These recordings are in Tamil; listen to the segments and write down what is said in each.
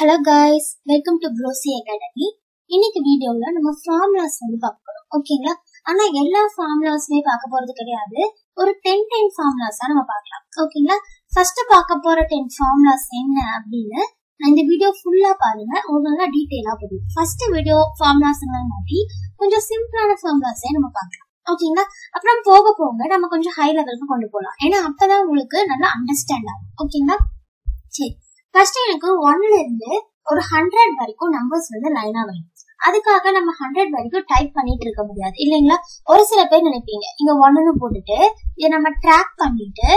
ஹலோ கைஸ் வெல்கம் டு ப்ரோசி அகாடமி இன்னைக்கு வீடியோல நம்ம ஃபார்முலாஸ் வந்து பார்க்க போறோம். ஓகேங்களா ஆனா எல்லா ஃபார்முலாஸுமே பார்க்க போறது கிடையாது. ஒரு டென் டென் ஃபார்முலாஸா நம்ம பார்க்கலாம். ஓகேங்களா ஃபர்ஸ்ட் பார்க்க போற டென் ஃபார்முலாஸ் என்ன அப்படின்னு நான் இந்த வீடியோ ஃபுல்லா பாருங்க. ஒரு நல்லா டீட்டெயிலா புரியும். ஃபர்ஸ்ட் வீடியோ ஃபார்முலாஸ் மாட்டி கொஞ்சம் சிம்பிளான ஃபார்முலாஸே நம்ம பார்க்கலாம். ஓகேங்களா அப்புறம் போக போக நம்ம கொஞ்சம் ஹை லெவலுக்கு கொண்டு போகலாம் ஏன்னா அப்பதான் உங்களுக்கு நல்லா அண்டர்ஸ்டாண்ட் ஆகும். ஓகேங்களா சரி. ஃபர்ஸ்ட் எனக்கு ஒன்ல இருந்து ஒரு ஹண்ட்ரட் வரைக்கும் நம்பர்ஸ் வந்து லைனா வரும். அதுக்காக நம்ம ஹண்ட்ரட் வரைக்கும் டைப் பண்ணிட்டு இருக்க முடியாது. இல்லைங்களா? ஒரு சில பேர் நினைப்பீங்க இங்க ஒன்னு போட்டுட்டு இதை நம்ம ட்ராக் பண்ணிட்டு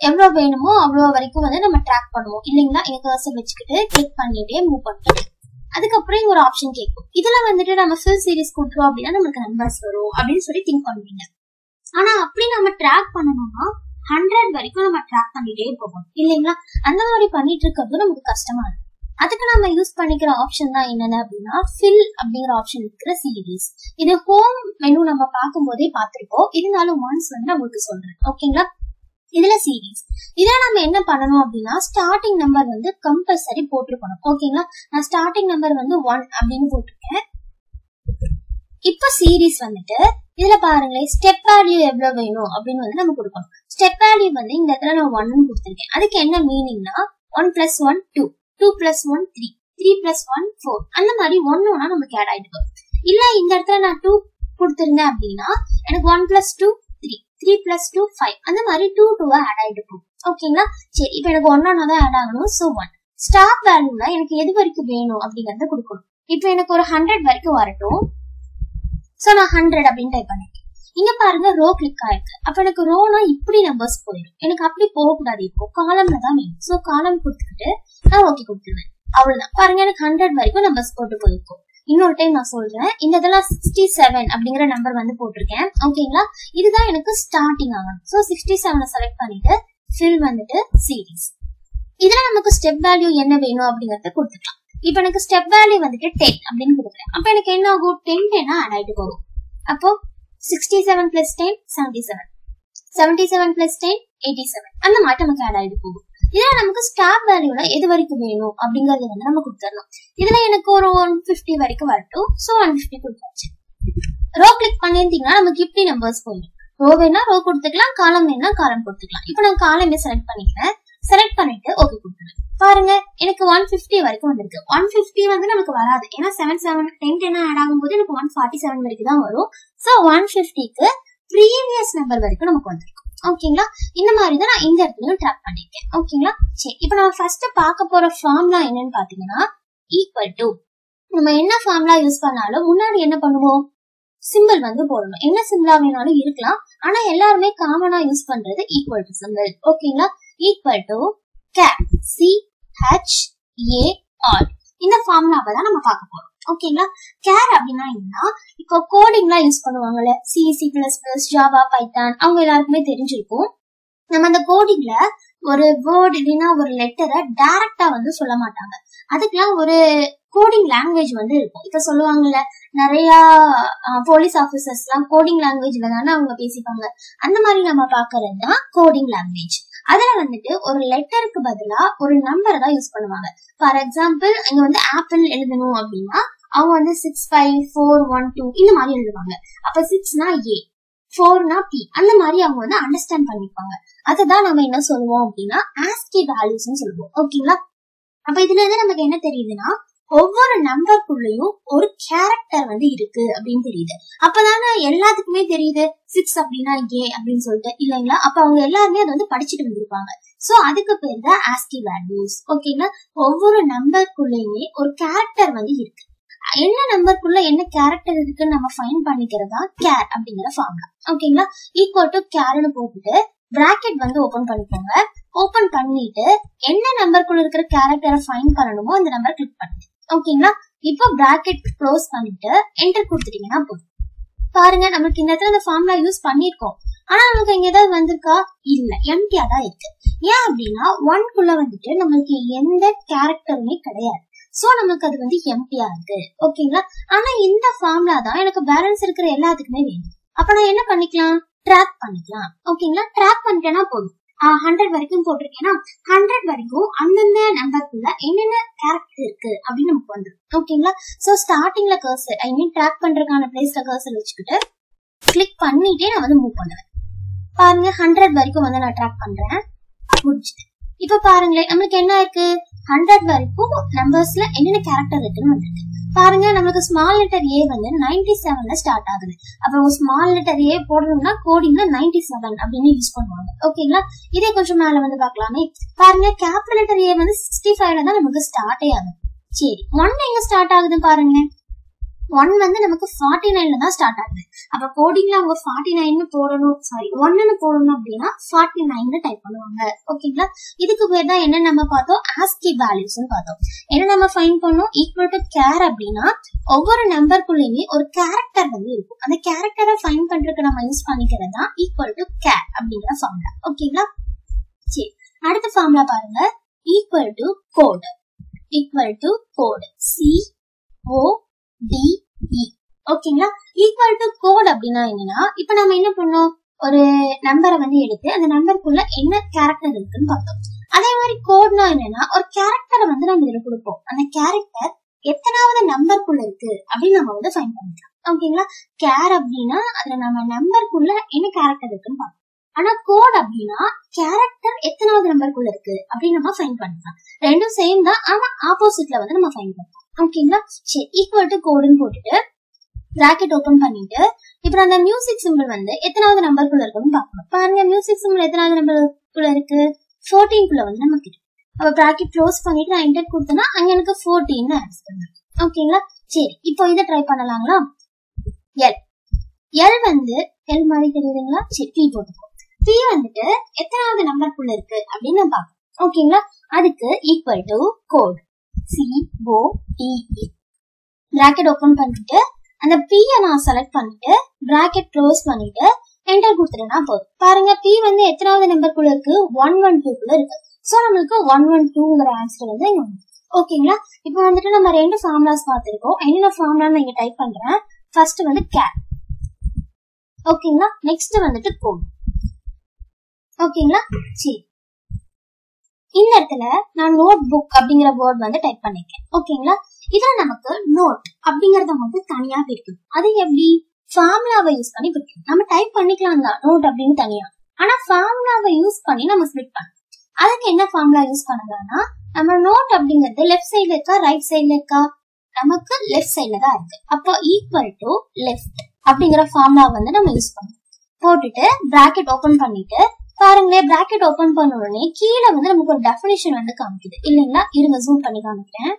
எவ்வளவு வேணுமோ அவ்வளவு வரைக்கும் வந்து நம்ம ட்ராக் பண்ணுவோம். இல்லைங்களா? எங்க கர்சர் வச்சுக்கிட்டு கிளிக் பண்ணிட்டே மூவ் பண்ணிட்டு அதுக்கப்புறம் இங்க ஒரு ஆப்ஷன் கேட்கும். இதுல வந்துட்டு நம்ம ஃபில் சீரிஸ் கொடுத்துருவோம் அப்படின்னா நமக்கு நம்பர்ஸ் வரும் அப்படின்னு சொல்லி திங்க் பண்ணுவீங்க. ஆனா அப்படி நம்ம ட்ராக் பண்ணணும்னா ஹண்ட்ரட் வரைக்கும் நம்ம ட்ராக் பண்ணிட்டே போகணும். இல்லைங்களா? அந்த மாதிரி பண்ணிட்டு இருக்கிறது நமக்கு கஷ்டமா இருக்கும். அதுக்கு நம்ம யூஸ் பண்ணிக்கிற ஆப்ஷன் தான் என்னென்ன அப்படின்னா ஃபில் அப்படிங்கிற ஆப்ஷன் இருக்கிற சீரீஸ் இது ஹோம் மெனு நம்ம பார்க்கும் போதே இருந்தாலும் ஒன்ஸ் வந்து நான் உங்களுக்கு சொல்றேன். ஓகேங்களா இதுல சீரீஸ் இதுல நம்ம என்ன பண்ணணும் அப்படின்னா ஸ்டார்டிங் நம்பர் வந்து கம்பல்சரி போட்டிருக்கணும். ஓகேங்களா நான் ஸ்டார்டிங் நம்பர் வந்து ஒன் அப்படின்னு போட்டிருக்கேன். இப்ப சீரீஸ் வந்துட்டு இதுல பாருங்களேன் ஸ்டெப் வேல்யூ எவ்வளவு வேணும் அப்படின்னு வந்து நம்ம கொடுக்கணும். ஸ்டெப் வேல்யூ வந்து இந்த இடத்துல நான் ஒன்னு கொடுத்துருக்கேன். அதுக்கு என்ன மீனிங்னா one plus one two two plus one three three plus one four அந்த மாதிரி ஒன்னு ஒன்னா நமக்கு ஆட் ஆயிட்டு வரும். இல்ல இந்த இடத்துல நான் டூ கொடுத்துருந்தேன் அப்படின்னா எனக்கு one plus two three three plus two five அந்த மாதிரி டூ டூவா ஆட் ஆயிட்டு போகும். ஓகேங்களா சரி இப்போ எனக்கு ஒன்னா தான் ஆட் ஆகணும் ஸோ ஒன் ஸ்டாப் வேல்யூல எனக்கு எது வரைக்கும் வேணும் அப்படிங்கறத கொடுக்கணும். இப்போ எனக்கு ஒரு ஹண்ட்ரட் வரைக்கும் வரட்டும். சோ நான் ஹண்ட்ரட் அப்படின்னு டைப் பண்ணேன். இங்க பாருங்க ரோ கிளிக் ஆயிருக்கு. அப்ப எனக்கு ரோனா இப்படி நம்பர்ஸ் போயிடும். எனக்கு அப்படி போகக்கூடாது இப்போ. காலம்ல தான் வேணும் சோ காலம் கொடுத்துக்கிட்டு நான் ஓகே கொடுத்துருவேன். அவ்வளவுதான். பாருங்க எனக்கு ஹண்ட்ரட் வரைக்கும் நம்பர்ஸ் போட்டு போயிருக்கும். இன்னொரு டைம் நான் சொல்றேன். இந்த இதெல்லாம் சிக்ஸ்டி செவன் அப்படிங்கிற நம்பர் வந்து போட்டிருக்கேன். ஓகேங்களா இதுதான் எனக்கு ஸ்டார்டிங் ஆகும் சோ சிக்ஸ்டி செவனை செலக்ட் பண்ணிட்டு ஃபில் வந்துட்டு சீரீஸ் இதுல நமக்கு ஸ்டெப் வேல்யூ என்ன வேணும் அப்படிங்கறத கொடுத்துக்கலாம் இப்ப எனக்கு ஸ்டெப் வேல்யூ வந்துட்டு டென் அப்படின்னு கொடுக்குறேன். அப்ப எனக்கு என்ன ஆகும்? டென் டென்னா ஆட் ஆயிட்டு போகும். அப்போ sixty seven plus ten seventy seven seventy seven ten eighty seven அந்த மாதிரி நமக்கு ஆட் ஆயிட்டு போகும். இதுல நமக்கு ஸ்டாப் வேல்யூல எது வரைக்கும் வேணும் அப்படிங்கறது வந்து நம்ம கொடுத்துடணும் இதுல எனக்கு ஒரு ஒன் பிப்டி வரைக்கும் வரட்டும். ஸோ ஒன் பிப்டி கொடுத்தாச்சு. ரோ கிளிக் பண்ணிருந்தீங்கன்னா நமக்கு இப்படி நம்பர்ஸ் போயிடும். ரோ வேணா ரோ கொடுத்துக்கலாம் காலம் வேணா காலம் கொடுத்துக்கலாம். இப்போ நான் காலமே செலக்ட் பண்ணிக்கிறேன். செலக்ட் பண்ணிட்டு பாருங்க எனக்கு ஒன் பிப்டி வரைக்கும் வந்திருக்கு. ஒன் பிப்டி வந்து நமக்கு வராது. ஏன்னா seven seven ten ten add ஆகும்போது எனக்கு ஒன் ஃபார்ட்டி செவன் வரைக்கும் தான் வரும். ஸோ ஒன் பிப்டிக்கு ப்ரீவியஸ் நம்பர் வரைக்கும் நமக்கு வந்திருக்கும் ஓகேங்களா இந்த மாதிரி தான் நான் இந்த இடத்துலயும் ட்ராக் பண்ணிருக்கேன் ஓகேங்களா சரி இப்போ நம்ம ஃபர்ஸ்ட் பார்க்க போற ஃபார்ம்லாம் என்னன்னு பாத்தீங்கன்னா ஈக்குவல் டு நம்ம என்ன ஃபார்ம்லாம் யூஸ் பண்ணாலும் முன்னாடி என்ன பண்ணுவோம்? சிம்பிள் வந்து போடணும். என்ன சிம்பிளா வேணாலும் இருக்கலாம். ஆனா எல்லாருமே காமனா யூஸ் பண்றது ஈக்குவல் டு சிம்பிள் ஓகேங்களா equal to char C H A R இந்த ஃபார்முலாவை தான் நம்ம பார்க்க போறோம். ஓகேங்களா கேர் அப்படின்னா என்னன்னா இப்போ கோடிங்லாம் யூஸ் பண்ணுவாங்கல்ல? C C plus plus Java Python அவங்க எல்லாருக்குமே தெரிஞ்சிருக்கும். நம்ம அந்த கோடிங்ல ஒரு வேர்டு இல்லைன்னா ஒரு லெட்டரை டைரக்டா வந்து சொல்ல மாட்டாங்க. அதுக்கெல்லாம் ஒரு கோடிங் லாங்குவேஜ் வந்து இருக்கும். இப்ப சொல்லுவாங்கல்ல நிறைய போலீஸ் ஆபீசர்ஸ் எல்லாம் கோடிங் லாங்குவேஜ்ல தானே அவங்க பேசிப்பாங்க. அந்த மாதிரி நம்ம பாக்குறது தான் கோடிங் லாங்குவேஜ் அதுல வந்துட்டு ஒரு லெட்டருக்கு பதிலா ஒரு நம்பரை தான் யூஸ் பண்ணுவாங்க. ஃபார் எக்ஸாம்பிள் இங்க வந்து ஆப்பிள் எழுதணும் அப்படின்னா அவங்க வந்து six five four one two இந்த மாதிரி எழுதுவாங்க. அப்ப சிக்ஸ்னா ஏ ஃபோர்னா பி அந்த மாதிரி அவங்க வந்து அண்டர்ஸ்டாண்ட் பண்ணிப்பாங்க. அதுதான் நம்ம என்ன சொல்லுவோம் அப்படின்னா ஆஸ்கி வேல்யூஸ்னு சொல்லுவோம். ஓகேங்களா அப்ப இதுல இருந்து நமக்கு என்ன தெரியுதுன்னா ஒவ்வொரு நம்பருக்குள்ளயும் ஒரு கேரக்டர் வந்து இருக்கு அப்படின்னு தெரியுது. அப்பதானே எல்லாத்துக்குமே தெரியுது. சிக்ஸ் அப்படின்னா ஏ அப்படின்னு சொல்லிட்டு. இல்லைங்களா? அப்ப அவங்க எல்லாருமே அதை வந்து படிச்சுட்டு வந்திருப்பாங்க. சோ அதுக்கு பேர் தான் ஆஸ்கி வேல்யூஸ் ஓகேங்களா ஒவ்வொரு நம்பருக்குள்ளயுமே ஒரு கேரக்டர் வந்து இருக்கு. என்ன நம்பருக்குள்ள என்ன கேரக்டர் இருக்குன்னு நம்ம ஃபைன் பண்ணிக்கிறதா கேர் அப்படிங்கிற ஃபார்முலா ஓகேங்களா ஈக்குவல் டு கேர்னு போட்டுட்டு பிராக்கெட் வந்து ஓபன் பண்ணிக்கோங்க. ஓபன் பண்ணிட்டு என்ன நம்பருக்குள்ள இருக்கிற கேரக்டரை ஃபைன் பண்ணணுமோ அந்த நம்பர் கிளிக் பண்ணுங்க. ஓகேங்களா இப்போ பிராக்கெட் க்ளோஸ் பண்ணிட்டு என்டர் கொடுத்துட்டீங்கன்னா போதும். பாருங்க நமக்கு இந்த இடத்துல அந்த ஃபார்முலா யூஸ் பண்ணிருக்கோம் ஆனா நமக்கு இங்க ஏதாவது வந்திருக்கா? இல்ல எம்டியா தான் இருக்கு. ஏன் அப்படின்னா ஒன்குள்ள வந்துட்டு நம்மளுக்கு எந்த கேரக்டருமே கிடையாது. சோ நமக்கு அது வந்து எம்டியா இருக்கு. ஓகேங்களா ஆனா இந்த ஃபார்முலா தான் எனக்கு பேலன்ஸ் இருக்கிற எல்லாத்துக்குமே வேணும். அப்ப நான் என்ன பண்ணிக்கலாம்? ட்ராக் பண்ணிக்கலாம். ஓகேங்களா ட்ராக் பண்ணிட்டேன்னா போதும். ஹண்ட்ரட் வரைக்கும் போட்டிருக்கேன்னா ஹண்ட்ரட் வரைக்கும் அந்தந்த நம்பருக்குள்ள என்னென்ன கேரக்டர் இருக்கு அப்படின்னு நமக்கு வந்துடும் ஓகேங்களா சோ ஸ்டார்டிங்ல கர்சர் ஐ மீன் ட்ராக் பண்றதுக்கான பிளேஸ்ல கர்சர் வச்சுக்கிட்டு கிளிக் பண்ணிட்டே நான் வந்து மூவ் பண்ணுவேன். பாருங்க ஹண்ட்ரட் வரைக்கும் வந்து நான் ட்ராக் பண்றேன். முடிச்சுட்டு இப்ப பாருங்களேன் நம்மளுக்கு என்ன இருக்கு? ஹண்ட்ரட் வரைக்கும் நம்பர்ஸ்ல என்னென்ன கேரக்டர் இருக்குன்னு வந்துருக்கு. பாருங்க நம்மளுக்கு ஸ்மால் லெட்டர் ஏ வந்து நைன்டி செவன்ல ஸ்டார்ட் ஆகுது. அப்போ ஸ்மால் லெட்டர் ஏ போடணும்னா கோடிங்ல நைன்டி செவன் அப்படின்னு யூஸ் பண்ணுவாங்க. ஓகேங்களா இதே கொஞ்சம் மேல வந்து பாக்கலாமே பாருங்க கேபிட்டல் லெட்டர் ஏ வந்து சிக்ஸ்டி ஃபைவ்ல தான் நமக்கு ஸ்டார்டே ஆகுது. சரி ஒன் எங்க ஸ்டார்ட் ஆகுதுன்னு பாருங்க. ஒன் வந்து நமக்கு ஃபார்ட்டி நைன்ல தான் ஸ்டார்ட் ஆகுது. அப்ப கோடிங்ல அவங்க ஃபார்ட்டி நைன் போடணும். சாரி ஒன்னு போடணும் அப்படின்னா ஃபார்ட்டி நைன் டைப் பண்ணுவாங்க. ஓகேங்களா இதுக்கு பேர் தான் என்ன நம்ம பார்த்தோம்? ஆஸ்கி வேல்யூஸ் பார்த்தோம். என்ன நம்ம ஃபைன் பண்ணோம்? ஈக்குவல் டு கேர் அப்படின்னா ஒவ்வொரு நம்பருக்குள்ளயுமே ஒரு கேரக்டர் வந்து இருக்கும். அந்த கேரக்டரை ஃபைன் பண்றதுக்கு நம்ம யூஸ் பண்ணிக்கிறது தான் ஈக்குவல் டு கேர் அப்படிங்கிற ஃபார்முலா ஓகேங்களா சரி அடுத்த ஃபார்முலா பாருங்க. Equal to code equal to code C O D E ஓகேங்களா ஈக்குவல் டு கோட் அப்படின்னா என்னன்னா இப்ப நம்ம என்ன பண்ணோம்? ஒரு நம்பரை வந்து எடுத்து அந்த நம்பருக்குள்ள என்ன கேரக்டர் இருக்குன்னு பார்த்தோம். அதே மாதிரி கோட்னா என்னன்னா ஒரு கேரக்டரை வந்து நம்ம இதுல கொடுப்போம். அந்த கேரக்டர் எத்தனாவது நம்பருக்குள்ள இருக்கு அப்படின்னு நம்ம வந்து ஃபைன் பண்ணிக்கலாம். ஓகேங்களா கேர் அப்படின்னா அதுல நம்ம நம்பருக்குள்ள என்ன கேரக்டர் இருக்குன்னு பார்ப்போம் ஆனா கோட் அப்படின்னா கேரக்டர் எத்தனாவது நம்பருக்குள்ள இருக்கு அப்படின்னு நம்ம ஃபைன் பண்ணலாம் ரெண்டும் சேம் தான் ஆனா ஆப்போசிட்ல வந்து நம்ம ஃபைன் பண்ணலாம். ஓகேங்களா சரி ஈக்குவல் டு கோடுன்னு போட்டுட்டு பிராக்கெட் ஓபன் பண்ணிட்டு இப்போ அந்த மியூசிக் சிம்பிள் வந்து எத்தனாவது நம்பருக்குள்ள இருக்குன்னு பார்க்கணும். பாருங்க மியூசிக் சிம்பிள் எத்தனாவது நம்பருக்குள்ள இருக்கு? ஃபோர்டீன்குள்ள வந்து நமக்கு இருக்கு. அப்ப பிராக்கெட் க்ளோஸ் பண்ணிட்டு நான் இன்டர் கொடுத்தேன்னா அங்க எனக்கு ஃபோர்டீன் ஆன்சர் ஓகேங்களா சரி இப்போ இதை ட்ரை பண்ணலாங்களா? எல் எல் வந்து எல் மாதிரி தெரியுதுங்களா? சரி பி போட்டுக்கோ. பி வந்துட்டு எத்தனாவது நம்பருக்குள்ள இருக்கு அப்படின்னு பார்க்கணும். ஓகேங்களா அதுக்கு equal to code C O D bracket open பண்ணிட்டு அந்த பியை நான் செலக்ட் பண்ணிட்டு பிராக்கெட் க்ளோஸ் பண்ணிட்டு என்டர் கொடுத்துட்டேன்னா போதும். பாருங்க பி வந்து எத்தனாவது நம்பருக்குள்ள இருக்கு? ஒன் ஒன் டூ குள்ள இருக்கு. ஸோ நம்மளுக்கு ஒன் ஒன் டூங்கிற ஆன்சர் வந்து இங்க ஓகேங்களா இப்போ வந்துட்டு நம்ம ரெண்டு ஃபார்முலாஸ் பார்த்துருக்கோம். என்னென்ன ஃபார்முலான்னு இங்க டைப் பண்றேன். ஃபர்ஸ்ட் வந்து கேர் ஓகேங்களா நெக்ஸ்ட் வந்துட்டு கோ ஓகேங்களா சரி இந்த இடத்துல நான் நோட் புக் அப்படிங்கிற வேர்ட் வந்து டைப் பண்ணிருக்கேன். ஓகேங்களா இதுல நமக்கு நோட் அப்படிங்கறத மட்டும் தனியா பிரிக்கும் அது எப்படி? ஃபார்முலாவை யூஸ் பண்ணி பிரிக்கும் நம்ம டைப் பண்ணிக்கலாம் தான் நோட் அப்படின்னு தனியா. ஆனா ஃபார்முலாவை யூஸ் பண்ணி நம்ம ஸ்பிளிட் பண்ணலாம் அதுக்கு என்ன ஃபார்முலா யூஸ் பண்ணலாம்னா நம்ம நோட் அப்படிங்கிறது லெஃப்ட் சைடுல இருக்கா ரைட் சைடுல இருக்கா? நமக்கு லெஃப்ட் சைடுல தான் இருக்கு. அப்போ ஈக்குவல் டு லெஃப்ட் அப்படிங்கிற ஃபார்முலா வந்து நம்ம யூஸ் பண்ணணும். போட்டுட்டு பிராக்கெட் ஓபன் பண்ணிட்டு பாருங்களேன் பிராக்கெட் ஓபன் பண்ண உடனே கீழே வந்து நமக்கு ஒரு டெஃபினேஷன் வந்து காமிக்குது. இல்லைங்களா? இருங்க ஜூம் பண்ணி காமிக்கிறேன்.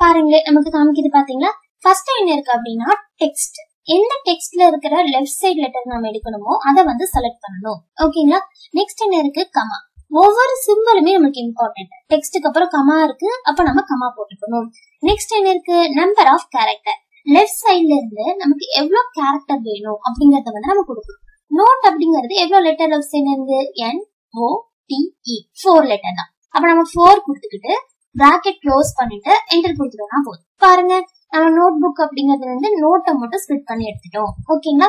பாருங்களேன் நமக்கு காமிக்குது பாத்தீங்களா? ஃபர்ஸ்ட் என்ன இருக்கு அப்படின்னா டெக்ஸ்ட் எந்த டெக்ஸ்ட்ல இருக்கிற லெஃப்ட் சைடு லெட்டர் நம்ம எடுக்கணுமோ அதை வந்து செலக்ட் பண்ணணும். ஓகேங்களா? நெக்ஸ்ட் என்ன இருக்கு? கமா ஒவ்வொரு சிம்பிளுமே நமக்கு இம்பார்ட்டன்ட் டெக்ஸ்ட்டுக்கு அப்புறம் கமா இருக்கு அப்ப நம்ம கமா போட்டுக்கணும். நெக்ஸ்ட் என்ன இருக்கு? நம்பர் ஆஃப் கேரக்டர் லெஃப்ட் சைட்ல இருந்து நமக்கு எவ்வளவு கேரக்டர் வேணும் அப்படிங்கறத வந்து நம்ம கொடுக்கணும். நோட் அப்படிங்கிறது எவ்வளவு லெட்டர் ஆஃப் சைட்ல N O D E four letter தான். அப்ப நம்ம ஃபோர் கொடுத்துக்கிட்டு பிராக்கெட் க்ளோஸ் பண்ணிட்டு என்டர் கொடுத்துட்டோம்னா போதும். பாருங்க நம்ம நோட் புக் அப்படிங்கறதுல இருந்து நோட்டை மட்டும் ஸ்பிட் பண்ணி எடுத்துட்டோம். ஓகேங்களா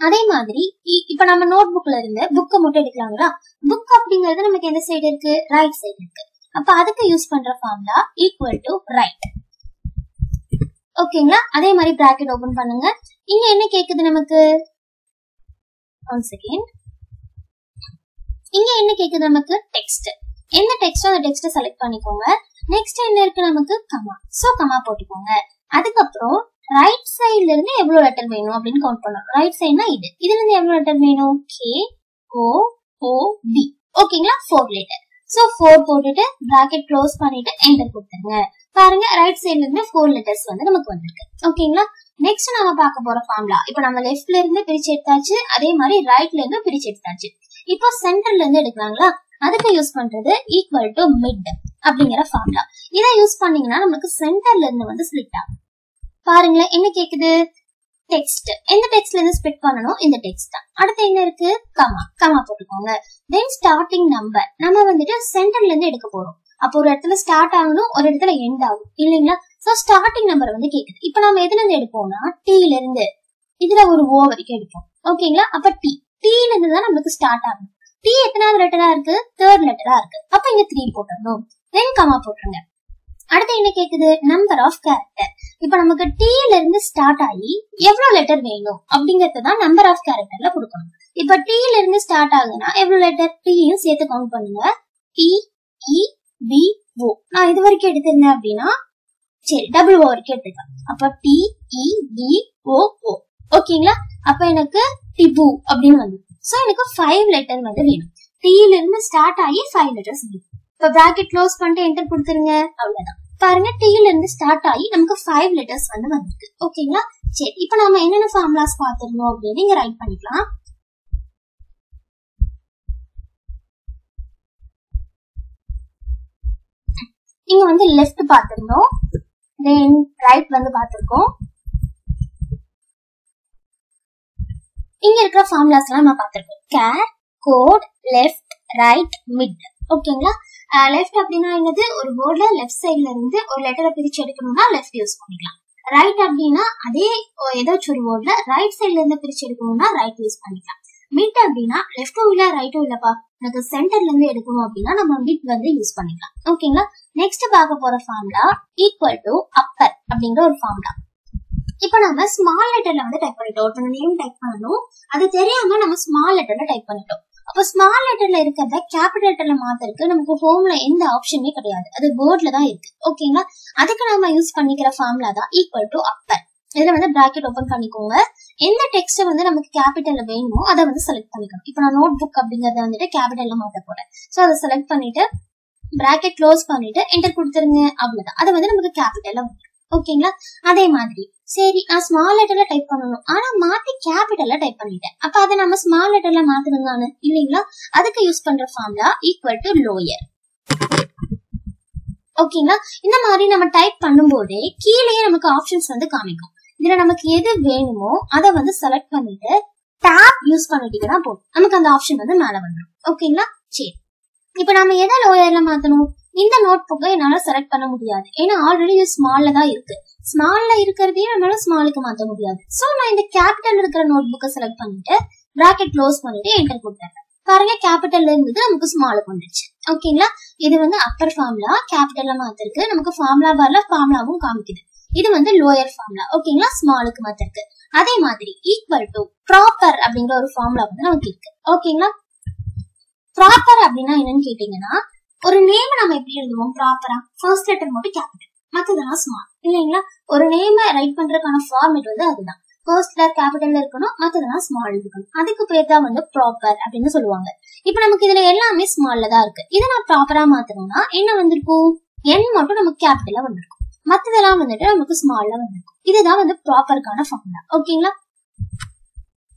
அதே மாதிரி இ- இப்ப நம்ம நோட் புக்ல இருந்து புக்கை மட்டும் எடுக்கலாங்களா? புக் அப்படிங்கிறது நமக்கு எந்த சைடு இருக்கு? ரைட் சைடு இருக்கு. அப்ப அதுக்கு யூஸ் பண்ற ஃபார்முலா ஈக்குவல் டு ரைட் ஓகேங்களா அதே மாதிரி பிராக்கெட் ஓபன் பண்ணுங்க. இங்க என்ன கேக்குது நமக்கு? ஒன் செகண்ட் இங்க என்ன கேக்குது நமக்கு? டெக்ஸ்ட் என்ன டெக்ஸ்டோ அந்த டெக்ஸ்ட செலக்ட் பண்ணிக்கோங்க. நெக்ஸ்ட் என்ன இருக்கு நமக்கு? கமா சோ கமா போட்டுக்கோங்க. அதுக்கப்புறம் ரைட் சைடுல இருந்து எவ்வளவு லெட்டர் வேணும் அப்படின்னு கவுண்ட் பண்ணலாம். ரைட் சைடுனா இது. இதுல இருந்து எவ்வளவு லெட்டர் வேணும்? கே ஓ ஓ பி ஓகேங்களா ஃபோர் லெட்டர் சோ ஃபோர் போட்டுட்டு பிராக்கெட் க்ளோஸ் பண்ணிட்டு என்டர் கொடுத்துருங்க. பாருங்க ரைட் சைடுல இருந்து ஃபோர் லெட்டர்ஸ் வந்து நமக்கு வந்திருக்கு. ஓகேங்களா நெக்ஸ்ட் நாம பார்க்க போற ஃபார்முலா இப்ப நம்ம லெஃப்ட்ல இருந்து பிரிச்சு எடுத்தாச்சு. அதே மாதிரி ரைட்ல இருந்து பிரிச்சு எடுத்தாச்சு. இப்போ சென்டர்ல இருந்து எடுக்கிறாங்களா அதுக்கு யூஸ் பண்றது ஈக்குவல் டு மிட் அப்படிங்கிற ஃபார்முலா இதை யூஸ் பண்ணீங்கன்னா நமக்கு சென்டர்ல இருந்து வந்து ஸ்பிளிட் ஆகும். பாருங்களேன் என்ன கேக்குது? டெக்ஸ்ட் எந்த டெக்ஸ்ட்ல இருந்து ஸ்பிளிட் பண்ணணும்? இந்த டெக்ஸ்ட் தான். அடுத்து என்ன இருக்கு? கமா கமா போட்டுக்கோங்க. தென் ஸ்டார்டிங் நம்பர் நம்ம வந்துட்டு சென்டர்ல இருந்து எடுக்க போறோம். அப்போ ஒரு இடத்துல ஸ்டார்ட் ஆகணும் ஒரு இடத்துல எண்ட் ஆகும். இல்லைங்களா? சோ ஸ்டார்டிங் நம்பர் வந்து கேக்குது. இப்போ நம்ம எதுல இருந்து எடுப்போம்னா டீல இருந்து இதுல ஒரு ஓ வரைக்கும் எடுப்போம். ஓகேங்களா அப்ப டி டீல இருந்து தான் நமக்கு ஸ்டார்ட் ஆகும். டி எத்தனாவது லெட்டரா இருக்கு? தேர்ட் லெட்டரா இருக்கு. அப்ப இங்க த்ரீ போட்டுடணும் தென் கமா போட்டுருங்க. அடுத்து என்ன கேக்குது? நம்பர் ஆஃப் கேரக்டர் இப்ப நமக்கு டீல இருந்து ஸ்டார்ட் ஆகி எவ்வளவு லெட்டர் வேணும்? அப்படிங்கறது தான் நம்பர் ஆஃப் கேரக்டர்ல கொடுக்கணும். இப்ப டீல இருந்து ஸ்டார்ட் ஆகுதுன்னா எவ்வளவு லெட்டர் டீயும் சேர்த்து கவுண்ட் பண்ணுங்க. டி இ பி ஓ நான் இது வரைக்கும் எடுத்திருந்தேன் அப்படின்னா சரி டபுள் ஓ வரைக்கும் எடுத்துக்கலாம் அப்ப டி இ ஓ ஓ ஓகேங்களா அப்ப எனக்கு டிபு அப்படின்னு வந்து சோ எனக்கு ஃபைவ் லெட்டர் வந்து வேணும். டீல இருந்து ஸ்டார்ட் ஆகி ஃபைவ் லெட்டர்ஸ் வேணும். இப்ப பிராக்கெட் க்ளோஸ் பண்ணிட்டு என்டர் கொடுத்துருங்க. அவ்வளவுதான். பாருங்க டீல இருந்து ஸ்டார்ட் ஆகி நமக்கு ஃபைவ் லெட்டர்ஸ் வந்து வந்திருக்கு. ஓகேங்களா சரி இப்ப நாம என்னென்ன ஃபார்முலாஸ் பார்த்திருந்தோம் அப்படின்னு இங்க ரைட் பண்ணிக்கலாம். இங்க வந்து லெஃப்ட் பாத்திருந்தோம் தென் ரைட் வந்து பார்த்திருக்கோம். இங்க இருக்கிற ஃபார்முலாஸ் எல்லாம் நம்ம பார்த்திருக்கோம். Char code left right mid ஓகேங்களா லெஃப்ட் அப்படின்னா என்னது? ஒரு வேர்ட்ல லெஃப்ட் சைட்ல இருந்து ஒரு லெட்டரை பிரிச்சு எடுக்கணும்னா லெஃப்ட் யூஸ் பண்ணிக்கலாம். ரைட் அப்படின்னா அதே ஏதாச்சும் ஒரு வேர்ட்ல ரைட் சைட்ல இருந்து பிரிச்சு எடுக்கணும்னா ரைட் யூஸ் பண்ணிக்கலாம். மிட் அப்படின்னா லெஃப்டோ இல்ல ரைட்டும் இல்லப்பா. எனக்கு சென்டர்ல இருந்து எடுக்கணும் அப்படின்னா நம்ம மிட் வந்து யூஸ் பண்ணிக்கலாம். ஓகேங்களா நெக்ஸ்ட் பார்க்க போற ஃபார்முலா ஈக்குவல் டு அப்பர் அப்படிங்கிற ஒரு ஃபார்முலா இப்போ நம்ம ஸ்மால் லெட்டர்ல வந்து டைப் பண்ணிட்டோம். ஒருத்தன நேம் டைப் பண்ணணும். அது தெரியாம நம்ம ஸ்மால் லெட்டர்ல டைப் பண்ணிட்டோம். அப்போ ஸ்மால் லெட்டர்ல இருக்கிறத கேபிட்டல் லெட்டர்ல மாத்திருக்கு நமக்கு ஹோம்ல எந்த ஆப்ஷனுமே கிடையாது. அது வேர்ட்ல தான் இருக்கு. ஓகேங்களா அதுக்கு நம்ம யூஸ் பண்ணிக்கிற ஃபார்முலா தான் ஈக்குவல் டு அப்பர் இதுல வந்து பிராக்கெட் ஓபன் பண்ணிக்கோங்க. எந்த டெக்ஸ்ட் வந்து நமக்கு கேபிட்டல்ல வேணுமோ அதை வந்து செலக்ட் பண்ணிக்கணும். இப்போ நான் நோட் புக் அப்படிங்கறத வந்துட்டு கேபிட்டல்ல மாத்த போறேன். ஸோ அதை செலக்ட் பண்ணிட்டு பிராக்கெட் க்ளோஸ் பண்ணிட்டு என்டர் கொடுத்துருங்க அவ்வளவுதான். அது வந்து நமக்கு கேபிட்டல்ல ஓகேங்களா? அதே மாதிரி சரி நான் ஸ்மால் லெட்டர்ல டைப் பண்ணணும். ஆனா மாத்தி கேபிட்டல்ல டைப் பண்ணிட்டேன். அப்ப அதை நம்ம ஸ்மால் லெட்டர்ல மாத்தணுங்கானு இல்லைங்களா? அதுக்கு யூஸ் பண்ற ஃபார்ம்லா ஈக்குவல் டு லோயர் ஓகேங்களா? இந்த மாதிரி நம்ம டைப் பண்ணும்போதே கீழேயே நமக்கு ஆப்ஷன்ஸ் வந்து காமிக்கும். இதுல நமக்கு எது வேணுமோ அதை வந்து செலக்ட் பண்ணிட்டு டேப் யூஸ் பண்ணிட்டீங்கன்னா போதும். நமக்கு அந்த ஆப்ஷன் வந்து மேல வந்துடும் ஓகேங்களா சரி. இப்ப நம்ம எதை லோயர்ல மாத்தணும்? இந்த நோட் புக்கை என்னால செலக்ட் பண்ண முடியாது. ஏன்னா ஆல்ரெடி இது ஸ்மால்ல தான் இருக்கு. ஸ்மால்ல இருக்கிறதையும் நம்மளால ஸ்மாலுக்கு மாத்த முடியாது. சோ நான் இந்த கேபிட்டல் இருக்கிற நோட் புக்கை செலக்ட் பண்ணிட்டு பிராக்கெட் க்ளோஸ் பண்ணிட்டு என்டர் கொடுத்தேன் பாருங்க கேபிட்டல்ல இருந்தது நமக்கு ஸ்மாலுக்கு வந்துருச்சு ஓகேங்களா இது வந்து அப்பர் ஃபார்முலா கேபிட்டல்ல மாத்திருக்கு. நமக்கு ஃபார்முலா பார்ல ஃபார்முலாவும் காமிக்குது. இது வந்து லோயர் ஃபார்ம்ல ஓகேங்களா ஸ்மாலுக்கு மட்டும் இருக்கு. அதே மாதிரி ஈக்குவல் டு ப்ராப்பர் அப்படிங்கிற ஒரு ஃபார்ம்ல வந்து நமக்கு இருக்கு. ஓகேங்களா ப்ராப்பர் அப்படின்னா என்னன்னு கேட்டீங்கன்னா ஒரு நேம் நம்ம எப்படி எழுதுவோம்? ப்ராப்பரா ஃபர்ஸ்ட் லெட்டர் மட்டும் கேபிட்டல் மத்ததெல்லாம் ஸ்மால் இல்லைங்களா? ஒரு நேம ரைட் பண்றதுக்கான ஃபார்மேட் வந்து அதுதான். ஃபர்ஸ்ட் லெட்டர் கேபிட்டல் இருக்கணும் மத்ததெல்லாம் ஸ்மால் இருக்கணும். அதுக்கு பேர் தான் வந்து ப்ராப்பர் அப்படின்னு சொல்லுவாங்க. இப்ப நமக்கு இதுல எல்லாமே ஸ்மால்ல தான் இருக்கு. இதை நான் ப்ராப்பரா மாத்தணும்னா என்ன வந்திருக்கும்? என் மட்டும் நமக்கு கேபிட்டலா வந்திருக்கும். மத்ததெல்லாம் வந்துட்டு நமக்கு ஸ்மால்ல வந்திருக்கும். இதுதான் வந்து ப்ராப்பருக்கான ஃபார்முலா ஓகேங்களா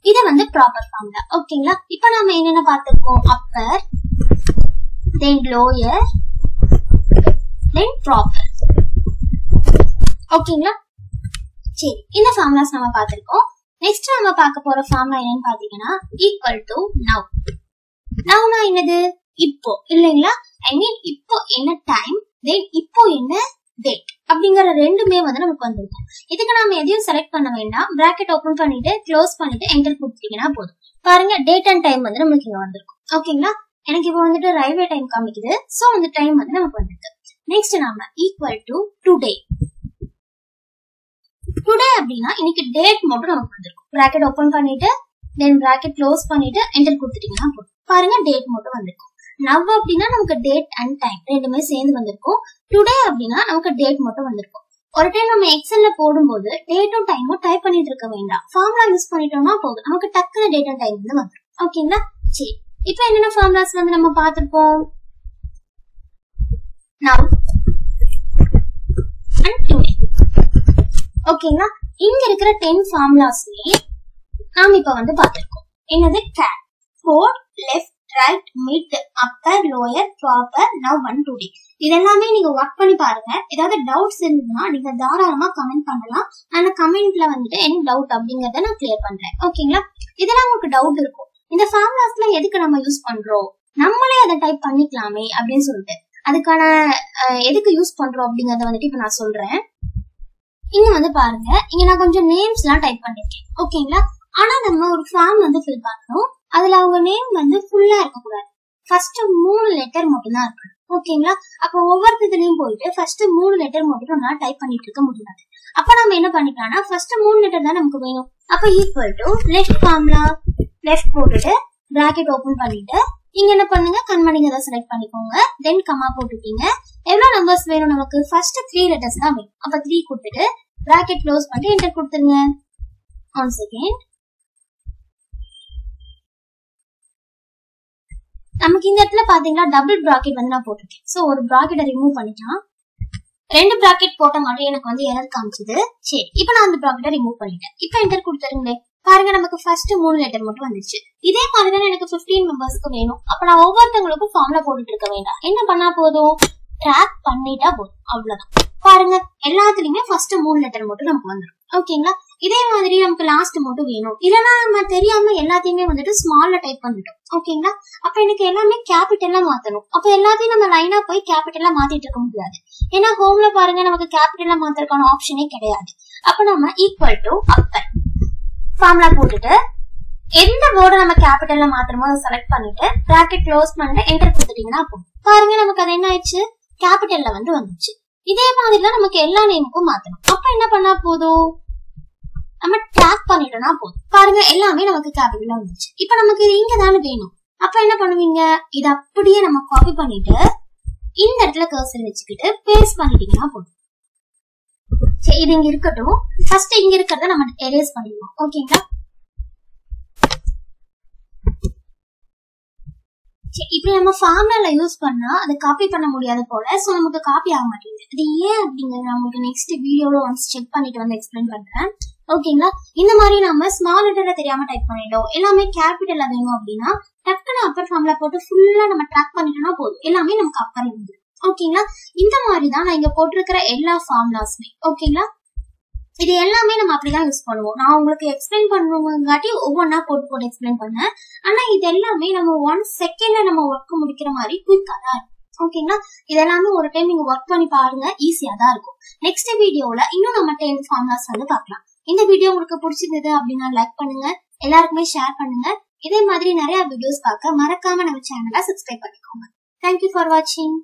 இது வந்து ப்ராப்பர் ஃபார்முலா ஓகேங்களா இப்ப நாம என்னென்ன பார்த்திருக்கோம்? Upper then lower then proper ஓகேங்களா சரி இந்த ஃபார்முலாஸ் நம்ம பார்த்திருக்கோம். நெக்ஸ்ட் நம்ம பார்க்க போற ஃபார்முலா என்னன்னு பாத்தீங்கன்னா ஈக்குவல் டு நவ் நவ்னா என்னது? இப்போ. இல்லைங்களா? ஐ மீன் இப்போ என்ன டைம் தென் இப்போ என்ன டேட் அப்படிங்கிற ரெண்டுமே வந்து நமக்கு வந்துருக்கும். இதுக்கு நாம எதையும் செலக்ட் பண்ண வேண்டாம். பிராக்கெட் ஓப்பன் பண்ணிட்டு க்ளோஸ் பண்ணிட்டு என்டர் கொடுத்தீங்கன்னா போதும். பாருங்க டேட் அண்ட் டைம் வந்து நமக்கு இங்க வந்திருக்கும். ஓகேங்களா எனக்கு இப்போ வந்துட்டு ரயில்வே டைம் காமிக்குது. சோ அந்த டைம் வந்து நமக்கு வந்திருக்கு. நெக்ஸ்ட் நாம ஈக்குவல் டு டுடே டுடே அப்படின்னா இன்னைக்கு டேட் மட்டும் நமக்கு வந்திருக்கும். பிராக்கெட் ஓப்பன் பண்ணிட்டு தென் பிராக்கெட் க்ளோஸ் பண்ணிட்டு என்டர் கொடுத்துட்டீங்கன்னா போதும். பாருங்க டேட் மட்டும் வந்திருக்கும் நவ் அப்படின்னா நமக்கு டேட் அண்ட் டைம் ரெண்டுமே சேர்ந்து வந்திருக்கும். டுடே அப்படின்னா நமக்கு டேட் மட்டும் வந்திருக்கும். ஒரு டைம் நம்ம எக்ஸல்ல போடும்போது டேட்டும் டைமும் டைப் பண்ணிட்டு இருக்க வேண்டாம். ஃபார்முலா யூஸ் பண்ணிட்டோம்னா போதும். நமக்கு டக்குனு டேட் அண்ட் டைம் வந்து வந்துடும் ஓகேங்களா சரி. இப்போ என்னென்ன ஃபார்முலாஸ் வந்து நம்ம பார்த்துருப்போம்? நவ் அண்ட் டுடே ஓகேங்களா இங்க இருக்கிற டென் ஃபார்முலாஸ்லயே நாம் இப்ப வந்து பார்த்திருக்கோம். என்னது? Cat four left right mid upper lower proper now one today இதெல்லாமே நீங்க ஒர்க் பண்ணி பாருங்க. ஏதாவது டவுட்ஸ் இருந்ததுன்னா நீங்க தாராளமா கமெண்ட் பண்ணலாம். அந்த கமெண்ட்ல வந்துட்டு என்ன டவுட் அப்படிங்கறத நான் கிளியர் பண்றேன். ஓகேங்களா இதெல்லாம் உங்களுக்கு டவுட் இருக்கும். இந்த ஃபார்முலாஸ்ல எதுக்கு நம்ம யூஸ் பண்றோம்? நம்மளே அதை டைப் பண்ணிக்கலாமே அப்படின்னு சொல்லிட்டு. அதுக்கான அஹ், எதுக்கு யூஸ் பண்றோம் அப்படிங்கறத வந்துட்டு இப்ப நான் சொல்றேன். இங்க வந்து பாருங்க. இங்க நான் கொஞ்சம் நேம்ஸ் எல்லாம் டைப் பண்ணிருக்கேன். ஓகேங்களா ஆனா நம்ம ஒரு ஃபார்ம் வந்து ஃபில் பண்ணணும். அதுல அவங்க நேம் வந்து ஃபுல்லா இருக்கக்கூடாது. ஃபர்ஸ்ட் மூணு லெட்டர் மட்டும் தான் இருக்கணும் ஓகேங்களா அப்ப ஒவ்வொருத்ததுலயும் போயிட்டு ஃபர்ஸ்ட் மூணு லெட்டர் மட்டும் நம்மளால டைப் பண்ணிட்டு இருக்க முடியாது. அப்ப நம்ம என்ன பண்ணிக்கலாம்னா ஃபர்ஸ்ட் மூணு லெட்டர் தான் நமக்கு வேணும். அப்ப equal to left formula left போட்டுட்டு பிராக்கெட் ஓபன் பண்ணிட்டு நீங்க என்ன பண்ணுங்க? கண்மணிங்க தான் செலக்ட் பண்ணிக்கோங்க. தென் கமா போட்டுட்டீங்க எவ்வளவு நம்பர்ஸ் வேணும் நமக்கு? ஃபர்ஸ்ட் த்ரீ லெட்டர்ஸ் தான் வேணும். அப்ப த்ரீ கொடுத்துட்டு பிராக்கெட் க்ளோஸ் பண்ணிட்டு என்டர் கொடுத்துருங்க. ஒன் செகண்ட் நமக்கு இந்த இடத்துல பாத்தீங்கன்னா டபுள் ப்ராக்கெட் வந்து நான் போட்டிருக்கேன். சோ ஒரு ப்ராக்கெட்டை ரிமூவ் பண்ணிக்கலாம் ரெண்டு பிராக்கெட் போட்டங்காட்டி எனக்கு வந்து எரர் காமிச்சது. சரி இப்போ நான் அந்த ப்ராக்கெட்டை ரிமூவ் பண்ணிட்டேன். இப்போ என்டர் கொடுத்துருங்களேன் பாருங்க நமக்கு ஃபர்ஸ்ட் மூணு லெட்டர் மட்டும் வந்துச்சு இதே மாதிரி தான் எனக்கு 15 மெம்பர்ஸ்க்கு வேணும். அப்ப நான் ஒவ்வொருத்தவங்களுக்கும் ஃபார்ம்ல போட்டுட்டு இருக்க வேண்டாம். என்ன பண்ணா போதும்? ட்ராக் பண்ணிட்டா போதும். அவ்வளவுதான். பாருங்க எல்லாத்துலயுமே ஃபர்ஸ்ட் மூணு லெட்டர் மட்டும் நமக்கு வந்துடும் ஓகேங்களா? இதே மாதிரி நமக்கு லாஸ்ட் மட்டும் வேணும். இல்லைன்னா நம்ம தெரியாம எல்லாத்தையுமே வந்துட்டு ஸ்மால்ல டைப் பண்ணிட்டோம். ஓகேங்களா? அப்ப எனக்கு எல்லாமே கேபிட்டலா மாத்தணும். அப்ப எல்லாத்தையும் நம்ம லைனா போய் கேபிட்டலா மாத்திட்டு இருக்க முடியாது. ஏன்னா ஹோம்ல பாருங்க நமக்கு கேபிட்டலா மாத்துறதுக்கான ஆப்ஷனே கிடையாது. அப்ப நம்ம ஈக்குவல் டு அப்பர் ஃபார்முலா போட்டுட்டு எந்த வேர்டை நம்ம கேபிட்டல்ல மாத்திரமோ அதை செலக்ட் பண்ணிட்டு பிராக்கெட் க்ளோஸ் பண்ணிட்டு என்டர் கொடுத்துட்டீங்கன்னா போதும். பாருங்க நமக்கு அது என்ன ஆயிடுச்சு? கேபிட்டல்ல வந்து வந்துச்சு இதே மாதிரி தான் நமக்கு எல்லா நேமுக்கும் மாத்தணும். அப்ப என்ன பண்ணா போதும்? நம்ம ட்ராக் பண்ணிட்டோம்னா போதும். பாருங்க எல்லாமே நமக்கு கேபிட்டலா வந்துச்சு இப்ப நமக்கு இது இங்க தானே வேணும். அப்ப என்ன பண்ணுவீங்க? இதை அப்படியே நம்ம காப்பி பண்ணிட்டு இந்த இடத்துல கர்சர் வச்சுக்கிட்டு பேஸ்ட் பண்ணிட்டீங்கன்னா போதும். சரி இது இங்க இருக்கட்டும். ஃபர்ஸ்ட் இங்க இருக்கிறத நம்ம எரேஸ் பண்ணிடுவோம் ஓகேங்களா இப்போ நம்ம ஃபார்முலால யூஸ் பண்ணா அதை காப்பி பண்ண முடியாது போல சோ நமக்கு காப்பி ஆக மாட்டேங்குது. அது ஏன் அப்படிங்கறது நான் உங்களுக்கு நெக்ஸ்ட் வீடியோல ஒன்ஸ் செக் பண்ணிட்டு வந்து எக்ஸ்பிளைன் பண்றேன். ஓகேங்களா இந்த மாதிரி நம்ம ஸ்மால் லெட்டர்ல தெரியாம டைப் பண்ணிட்டோம். எல்லாமே கேபிட்டல்ல வேணும் அப்படின்னா டக்குனு அப்பர் ஃபார்ம்ல போட்டு ஃபுல்லா நம்ம ட்ராக் பண்ணிட்டோம்னா போதும். எல்லாமே நமக்கு அப்பர் வந்துடும் ஓகேங்களா இந்த மாதிரி தான் நான் இங்க போட்டிருக்கிற எல்லா ஃபார்முலாஸுமே ஓகேங்களா இது எல்லாமே நம்ம அப்படிதான் யூஸ் பண்ணுவோம். நான் உங்களுக்கு எக்ஸ்பிளைன் பண்ணுவங்காட்டி ஒவ்வொன்றா போட்டு போட்டு எக்ஸ்பிளைன் பண்ணேன் ஆனா இது எல்லாமே நம்ம ஒன் செகண்ட்ல நம்ம ஒர்க் முடிக்கிற மாதிரி குயிக்கா தான் இருக்கும். ஓகேங்களா இதெல்லாமே ஒரு டைம் நீங்க ஒர்க் பண்ணி பாருங்க. ஈஸியா தான் இருக்கும். நெக்ஸ்ட் வீடியோல இன்னும் நம்ம டென் ஃபார்முலாஸ் வந்து பார்க்கலாம். இந்த வீடியோ உங்களுக்கு பிடிச்சிருந்தது அப்படின்னா லைக் பண்ணுங்க. எல்லாருக்குமே ஷேர் பண்ணுங்க. இதே மாதிரி நிறைய வீடியோஸ் பார்க்க மறக்காம நம்ம சேனலை சப்ஸ்கிரைப் பண்ணிக்கோங்க. தேங்க்யூ ஃபார் வாட்சிங்